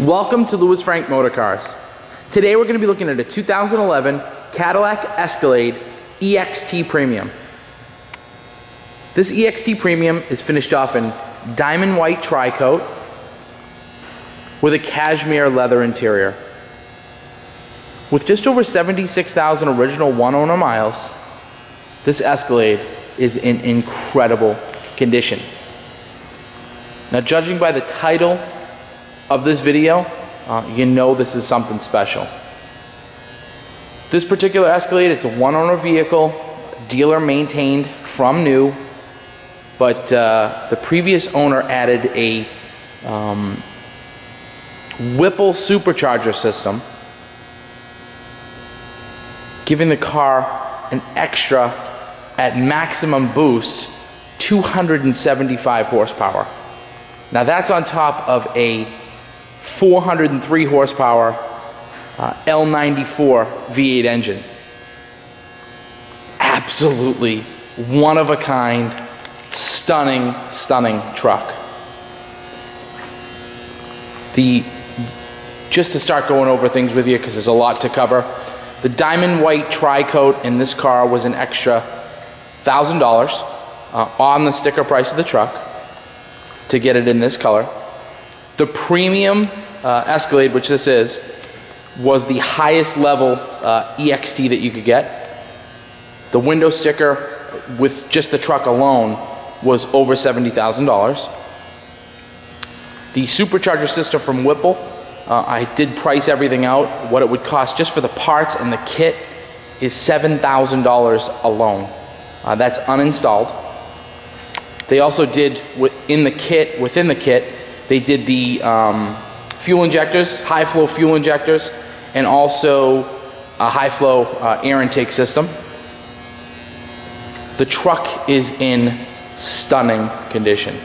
Welcome to Louis Frank Motor Cars. Today we're going to be looking at a 2011 Cadillac Escalade EXT Premium. This EXT Premium is finished off in diamond white tri-coat with a cashmere leather interior. With just over 76,000 original one owner miles, this Escalade is in incredible condition. Now judging by the title of this video, uh, you know this is something special. This particular Escalade, it's a one owner vehicle, dealer maintained from new, but uh, the previous owner added a um, Whipple supercharger system, giving the car an extra, at maximum boost, 275 horsepower. Now that's on top of a 403 horsepower uh, L94 V8 engine. Absolutely one of a kind, stunning, stunning truck. The, just to start going over things with you, because there's a lot to cover, the diamond white tri-coat in this car was an extra $1,000 uh, on the sticker price of the truck to get it in this color. The premium uh, Escalade, which this is, was the highest level uh, EXT that you could get. The window sticker with just the truck alone was over $70,000. The supercharger system from Whipple, uh, I did price everything out. What it would cost just for the parts and the kit is $7,000 alone. Uh, that's uninstalled. They also did in the kit, within the kit, they did the um, fuel injectors, high flow fuel injectors, and also a high flow uh, air intake system. The truck is in stunning condition.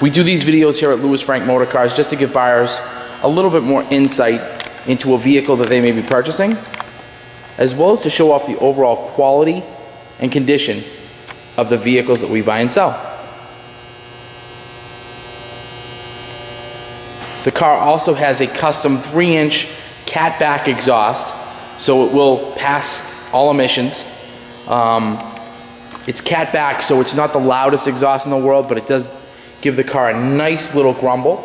We do these videos here at Louis Frank Motor Cars just to give buyers a little bit more insight into a vehicle that they may be purchasing, as well as to show off the overall quality and condition of the vehicles that we buy and sell. The car also has a custom 3-inch catback exhaust, so it will pass all emissions. Um, it's catback, so it's not the loudest exhaust in the world, but it does give the car a nice little grumble.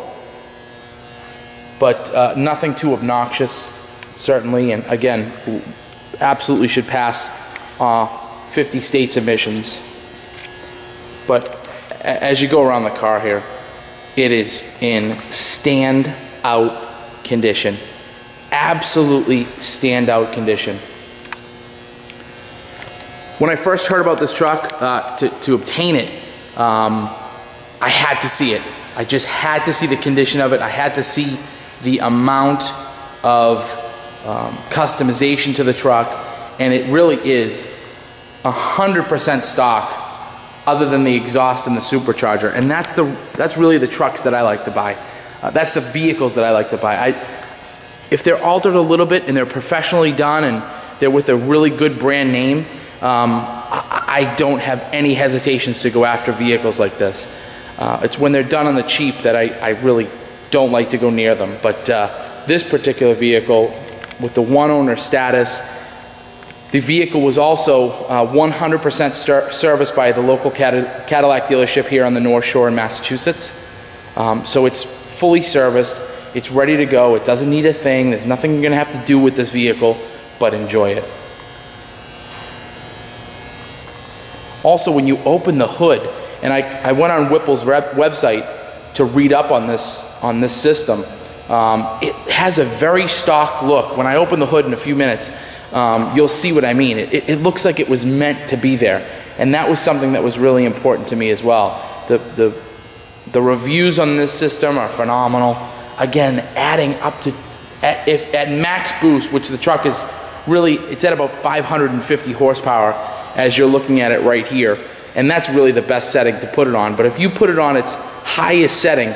But uh, nothing too obnoxious, certainly, and again, absolutely should pass uh, 50 states emissions. But as you go around the car here, it is in stand out condition. Absolutely stand out condition. When I first heard about this truck, uh, to, to obtain it, um, I had to see it. I just had to see the condition of it. I had to see the amount of um, customization to the truck, and it really is 100% stock other than the exhaust and the supercharger. And that's, the, that's really the trucks that I like to buy. Uh, that's the vehicles that I like to buy. I, if they're altered a little bit and they're professionally done and they're with a really good brand name, um, I, I, don't have any hesitations to go after vehicles like this. Uh, it's when they're done on the cheap that I, I really don't like to go near them. But uh, this particular vehicle, with the one owner status, the vehicle was also 100% uh, serviced by the local Cadillac dealership here on the North Shore in Massachusetts. Um, so it's fully serviced, it's ready to go, it doesn't need a thing, there's nothing you're gonna have to do with this vehicle, but enjoy it. Also, when you open the hood, and I, I went on Whipple's website to read up on this, on this system, um, it has a very stock look. When I open the hood in a few minutes, um, you'll see what I mean. It, it, it, looks like it was meant to be there. And that was something that was really important to me as well. The, the, the reviews on this system are phenomenal. Again, adding up to, at, if, at max boost, which the truck is really, it's at about 550 horsepower as you're looking at it right here. And that's really the best setting to put it on. But if you put it on its highest setting,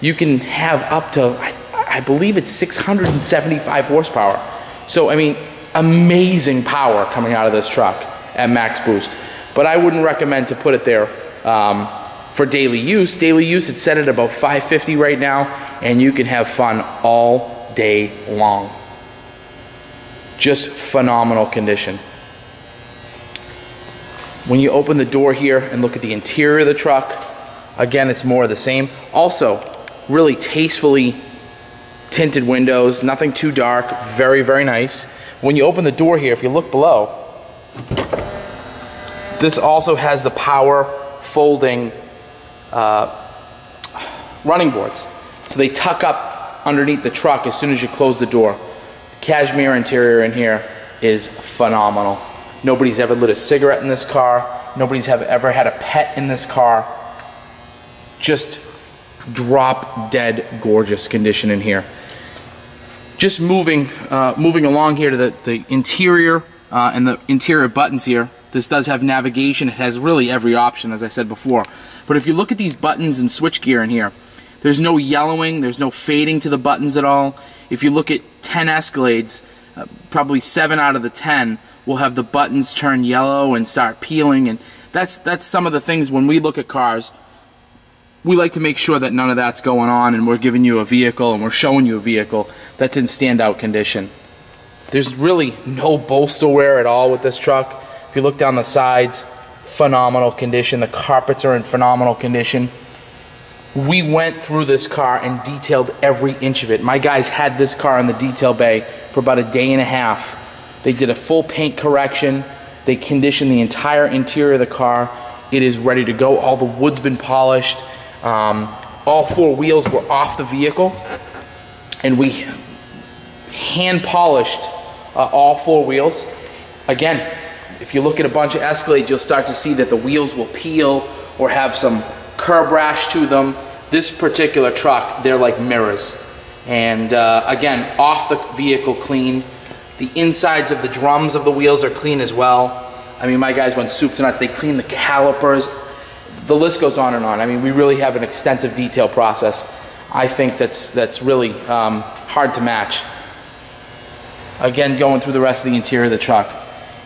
you can have up to, I, I believe it's 675 horsepower. So, I mean, amazing power coming out of this truck at max boost. But I wouldn't recommend to put it there um, for daily use. Daily use, it's set at about 550 right now, and you can have fun all day long. Just phenomenal condition. When you open the door here and look at the interior of the truck, again, it's more of the same. Also, really tastefully tinted windows, nothing too dark, very, very nice. When you open the door here, if you look below, this also has the power folding uh, running boards. So they tuck up underneath the truck as soon as you close the door. The cashmere interior in here is phenomenal. Nobody's ever lit a cigarette in this car. Nobody's have ever had a pet in this car. Just drop dead gorgeous condition in here. Just moving, uh, moving along here to the, the interior uh, and the interior buttons here. This does have navigation. It has really every option, as I said before. But if you look at these buttons and switch gear in here, there's no yellowing, there's no fading to the buttons at all. If you look at 10 Escalades, uh, probably 7 out of the 10 will have the buttons turn yellow and start peeling. And that's, that's some of the things when we look at cars, we like to make sure that none of that's going on and we're giving you a vehicle and we're showing you a vehicle that's in standout condition. There's really no bolster wear at all with this truck. If you look down the sides, phenomenal condition. The carpets are in phenomenal condition. We went through this car and detailed every inch of it. My guys had this car in the detail bay for about a day and a half. They did a full paint correction. They conditioned the entire interior of the car. It is ready to go. All the wood's been polished. Um, all four wheels were off the vehicle. And we hand polished uh, all four wheels. Again, if you look at a bunch of Escalades, you'll start to see that the wheels will peel or have some curb rash to them. This particular truck, they're like mirrors. And uh, again, off the vehicle clean. The insides of the drums of the wheels are clean as well. I mean, my guys went soup to nuts. They cleaned the calipers. The list goes on and on. I mean, we really have an extensive detail process. I think that's, that's really um, hard to match. Again, going through the rest of the interior of the truck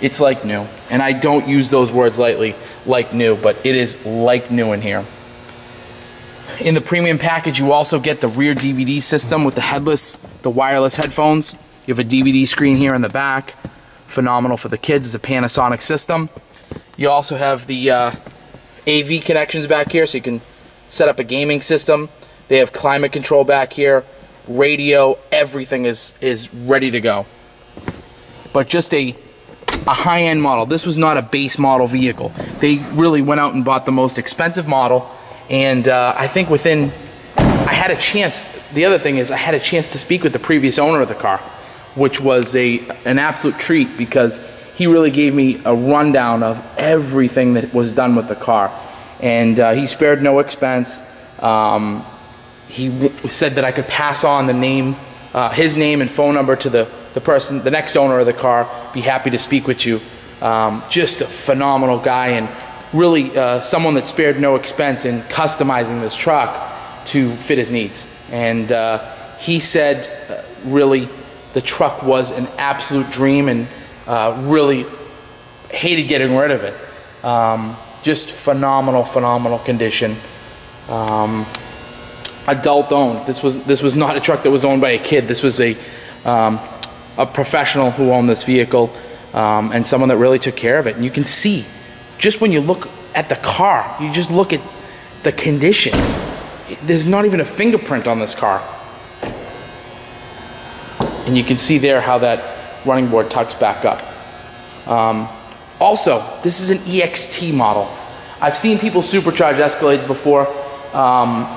it's like new. And I don't use those words lightly, like new, but it is like new in here. In the premium package, you also get the rear DVD system with the headless, the wireless headphones. You have a DVD screen here in the back. Phenomenal for the kids. It's a Panasonic system. You also have the uh, AV connections back here, so you can set up a gaming system. They have climate control back here, radio, everything is, is ready to go. But just a a high-end model. This was not a base model vehicle. They really went out and bought the most expensive model, and uh, I think within, I had a chance, the other thing is I had a chance to speak with the previous owner of the car, which was a an absolute treat because he really gave me a rundown of everything that was done with the car. And uh, he spared no expense. Um, he said that I could pass on the name, uh, his name and phone number to the the person, the next owner of the car, be happy to speak with you. Um, just a phenomenal guy and really uh, someone that spared no expense in customizing this truck to fit his needs. And uh, he said, uh, really, the truck was an absolute dream and uh, really hated getting rid of it. Um, just phenomenal, phenomenal condition. Um, adult owned. This was this was not a truck that was owned by a kid. This was a um, a professional who owned this vehicle um, and someone that really took care of it. And you can see, just when you look at the car, you just look at the condition. There's not even a fingerprint on this car. And you can see there how that running board tucks back up. Um, also, this is an EXT model. I've seen people supercharge Escalades before. Um,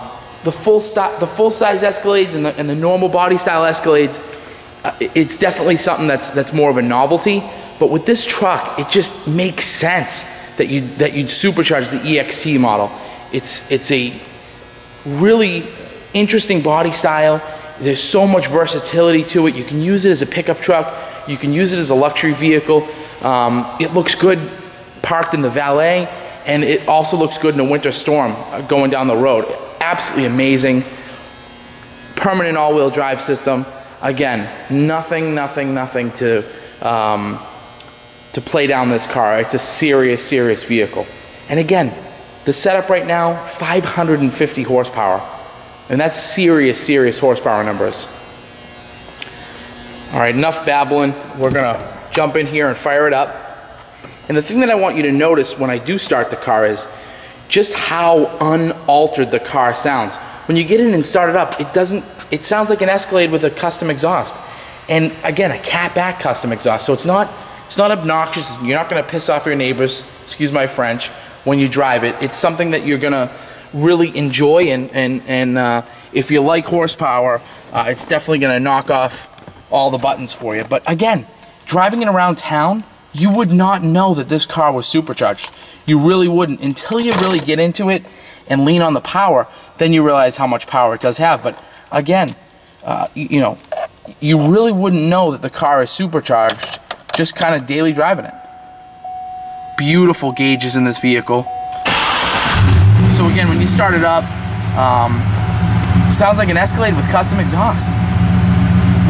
the full the full size Escalades and the, and the normal body style Escalades uh, it's definitely something that's that's more of a novelty. But with this truck, it just makes sense that you that you'd supercharge the EXT model. It's it's a really interesting body style. There's so much versatility to it. You can use it as a pickup truck. You can use it as a luxury vehicle. Um, it looks good parked in the valet, and it also looks good in a winter storm uh, going down the road. Absolutely amazing. Permanent all-wheel drive system. Again, nothing, nothing, nothing to, um, to play down this car. It's a serious, serious vehicle. And again, The setup right now, 550 horsepower. And that's serious, serious horsepower numbers. All right, enough babbling. We're gonna jump in here and fire it up. And the thing that I want you to notice when I do start the car is just how unaltered the car sounds. When you get in and start it up, it doesn't, it sounds like an Escalade with a custom exhaust. And again, a catback custom exhaust. So it's not, it's not obnoxious. You're not gonna piss off your neighbors, excuse my French, when you drive it. It's something that you're gonna really enjoy and, and, and uh, if you like horsepower, uh, it's definitely gonna knock off all the buttons for you. But again, driving it around town, you would not know that this car was supercharged. You really wouldn't until you really get into it and lean on the power. Then you realize how much power it does have. But again, uh, you, you know, you really wouldn't know that the car is supercharged just kind of daily driving it. Beautiful gauges in this vehicle. So again, when you start it up, um, sounds like an Escalade with custom exhaust.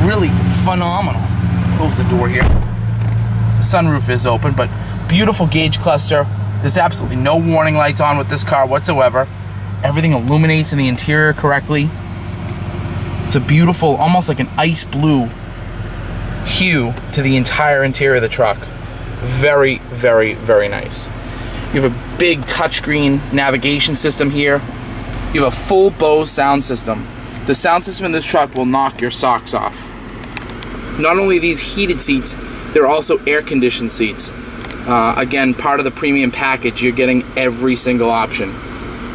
Really phenomenal. Close the door here. The sunroof is open, but beautiful gauge cluster. There's absolutely no warning lights on with this car whatsoever. Everything illuminates in the interior correctly. It's a beautiful, almost like an ice blue hue to the entire interior of the truck. Very, very, very nice. You have a big touchscreen navigation system here. You have a full Bose sound system. The sound system in this truck will knock your socks off. Not only these heated seats, they're also air conditioned seats. Uh, again, part of the premium package, you're getting every single option.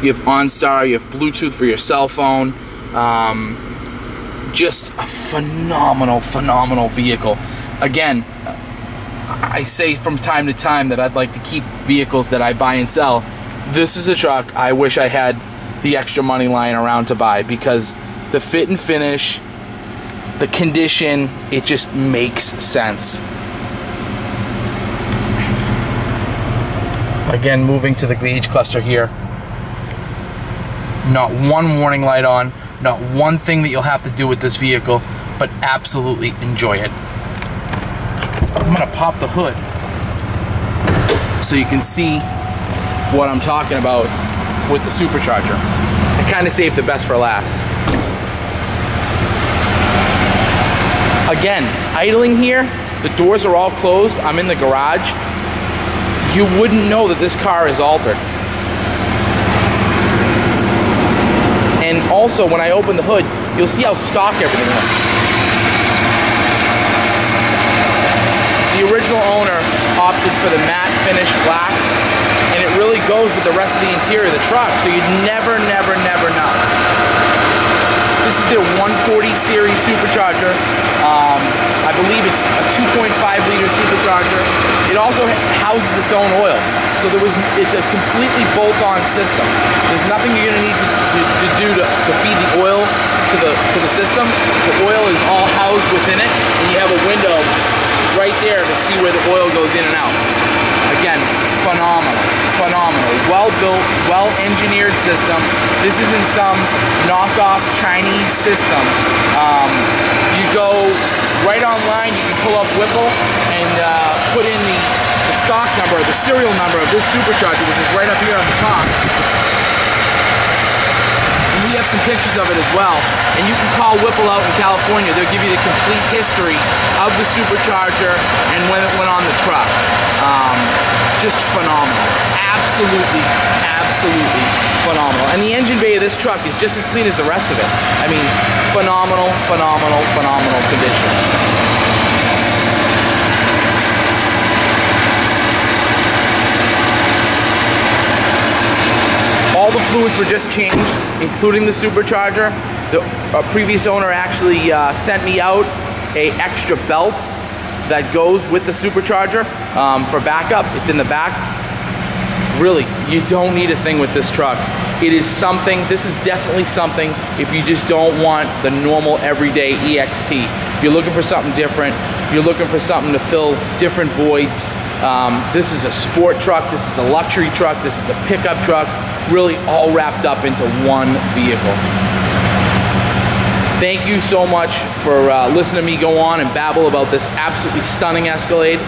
You have OnStar, you have Bluetooth for your cell phone. Um, just a phenomenal, phenomenal vehicle. Again, I say from time to time that I'd like to keep vehicles that I buy and sell. This is a truck I wish I had the extra money lying around to buy because the fit and finish, the condition, it just makes sense. Again, moving to the gauge cluster here. Not one warning light on, not one thing that you'll have to do with this vehicle, but absolutely enjoy it. I'm gonna pop the hood so you can see what I'm talking about with the supercharger. I kind of saved the best for last. Again, idling here, the doors are all closed. I'm in the garage you wouldn't know that this car is altered. And also, when I open the hood, you'll see how stock everything looks. The original owner opted for the matte finish black, and it really goes with the rest of the interior of the truck, so you'd never, never, never know. This is their 140 series supercharger. Um, I believe it's a 2.5 liter supercharger. It also houses its own oil. So there was, it's a completely bolt-on system. There's nothing you're gonna need to, to, to do to, to feed the oil to the, to the system. The oil is all housed within it, and you have a window right there to see where the oil goes in and out. Again, phenomenal, phenomenal. Well built, well engineered system. This isn't some knockoff Chinese system. Um, you go right online, you can pull up Whipple and uh, put in the, the stock number, the serial number of this supercharger, which is right up here on the top. And we have some pictures of it as well. And you can call Whipple out in California. They'll give you the complete history of the supercharger and when it went on the truck. Um, just phenomenal. Absolutely, absolutely phenomenal. And the engine bay of this truck is just as clean as the rest of it. I mean, phenomenal, phenomenal, phenomenal condition. All the fluids were just changed, including the supercharger. The previous owner actually uh, sent me out a extra belt that goes with the supercharger um, for backup. It's in the back. Really, you don't need a thing with this truck. It is something, this is definitely something if you just don't want the normal everyday EXT. If you're looking for something different, you're looking for something to fill different voids. Um, this is a sport truck, this is a luxury truck, this is a pickup truck, really all wrapped up into one vehicle. Thank you so much for uh, listening to me go on and babble about this absolutely stunning Escalade.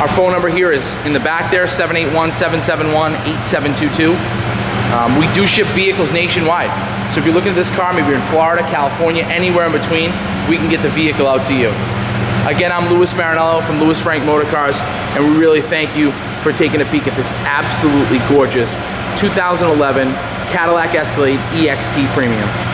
Our phone number here is in the back there, 781-771-8722. Um, we do ship vehicles nationwide. So if you're looking at this car, maybe you're in Florida, California, anywhere in between, we can get the vehicle out to you. Again, I'm Louis Marinello from Louis Frank Motor Cars, and we really thank you for taking a peek at this absolutely gorgeous 2011 Cadillac Escalade EXT Premium.